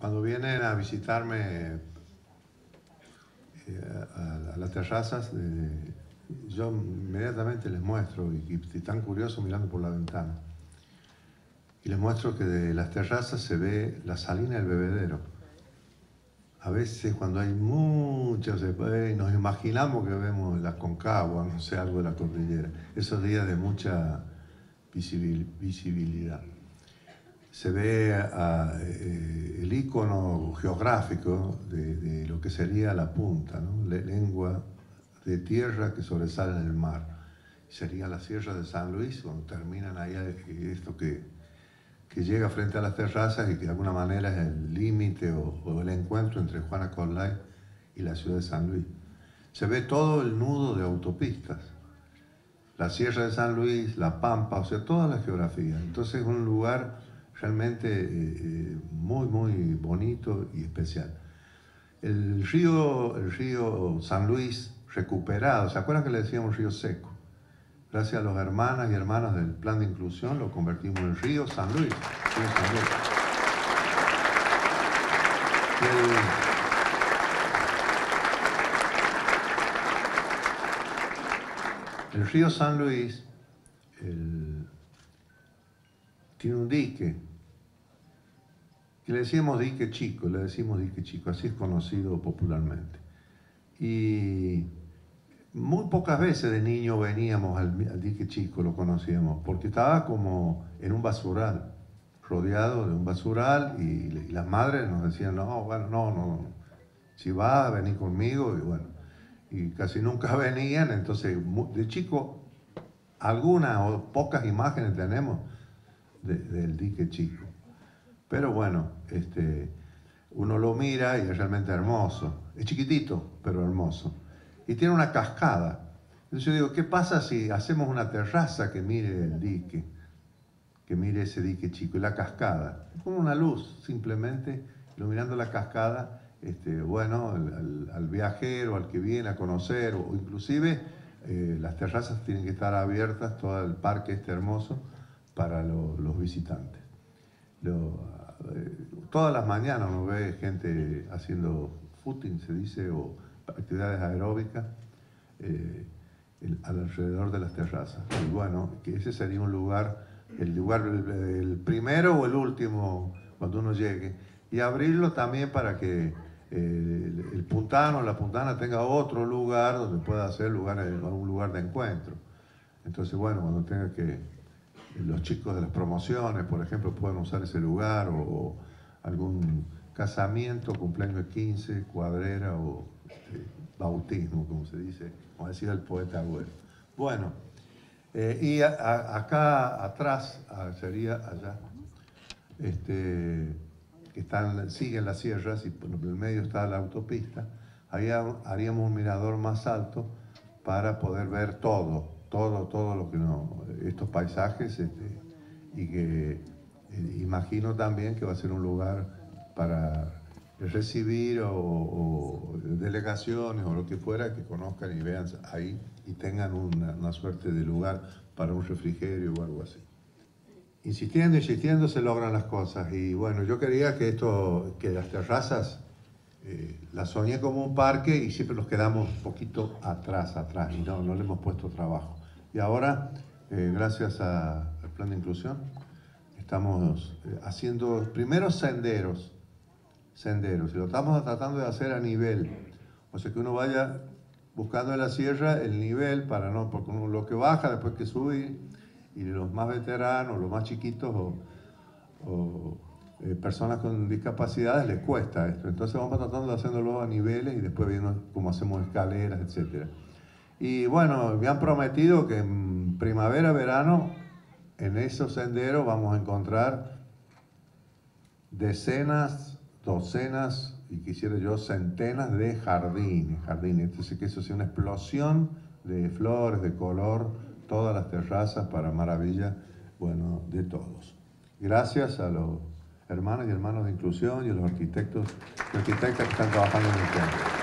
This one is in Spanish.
cuando vienen a visitarme eh, a, las terrazas, yo inmediatamente les muestro, y, y están curiosos mirando por la ventana, y les muestro que de las terrazas se ve la salina del bebedero. A veces cuando hay muchas, nos imaginamos que vemos la concagua, no sé, algo de la cordillera. Esos días de mucha visibilidad se ve eh, el icono geográfico de, lo que sería la punta, lengua de tierra que sobresale en el mar. Sería la Sierra de San Luis, cuando terminan ahí eh, esto que, que llega frente a las terrazas y que de alguna manera es el límite o, el encuentro entre Juana Corlay y la ciudad de San Luis. Se ve todo el nudo de autopistas, la Sierra de San Luis, la Pampa, o sea, toda la geografía. Entonces es un lugar realmente eh, eh, muy, muy bonito y especial. El río, el río San Luis recuperado, ¿se acuerdan que le decíamos río seco? Gracias a los hermanas y hermanos del plan de inclusión lo convertimos en río San Luis. El, río San Luis tiene un dique le decíamos dique chico, le decimos dique chico, así es conocido popularmente. Y muy pocas veces de niño veníamos al, dique chico, lo conocíamos, porque estaba como en un basural, rodeado de un basural, y, las madres nos decían, no, bueno, no, no, si va, a venir conmigo, y bueno, y casi nunca venían, entonces de chico algunas o pocas imágenes tenemos del dique chico. Pero bueno, este, uno lo mira y es realmente hermoso. Es chiquitito, pero hermoso. Y tiene una cascada. Entonces yo digo, ¿qué pasa si hacemos una terraza que mire el dique? Que mire ese dique chico y la cascada. Es como una luz, simplemente iluminando la cascada. Este, bueno, al, viajero, al que viene a conocer, o, inclusive eh, las terrazas tienen que estar abiertas, todo el parque este hermoso, para los visitantes. Eh, todas las mañanas uno ve gente haciendo footing, se dice, o actividades aeróbicas eh, alrededor de las terrazas. Y bueno, que ese sería un lugar, el lugar, el, primero o el último cuando uno llegue. Y abrirlo también para que eh, el, puntano, la puntana tenga otro lugar donde pueda hacer lugar, un lugar de encuentro. Entonces, bueno, cuando tenga que los chicos de las promociones, por ejemplo, pueden usar ese lugar o, algún casamiento, cumpleaños de 15, cuadrera o este, bautismo, como se dice, como decía el poeta Agüero. Bueno, eh, y acá atrás, ah, sería allá, este, que están, siguen las sierras y por el medio está la autopista, ahí haríamos un mirador más alto para poder ver todo, todo, todo lo que no, estos paisajes este, y que eh, imagino también que va a ser un lugar para recibir o, delegaciones o lo que fuera que conozcan y vean ahí y tengan una, suerte de lugar para un refrigerio o algo así. Insistiendo, insistiendo se logran las cosas y bueno, yo quería que esto, que las terrazas eh, las soñé como un parque y siempre nos quedamos un poquito atrás, atrás y no, no le hemos puesto trabajo. Y ahora, eh, gracias al plan de inclusión, estamos eh, haciendo primeros senderos, senderos, y lo estamos tratando de hacer a nivel, o sea que uno vaya buscando en la sierra el nivel para no, porque uno lo que baja después que sube, y los más veteranos, los más chiquitos o, eh, personas con discapacidades les cuesta esto. Entonces vamos tratando de hacerlo a niveles y después viendo cómo hacemos escaleras, etcétera. Y bueno, me han prometido que en primavera, verano, en esos senderos vamos a encontrar decenas, docenas y quisiera yo centenas de jardines, jardines. Entonces que eso sea una explosión de flores, de color, todas las terrazas para maravilla, bueno, de todos. Gracias a los hermanos y hermanos de inclusión y a los arquitectos y arquitectas que están trabajando en el tema.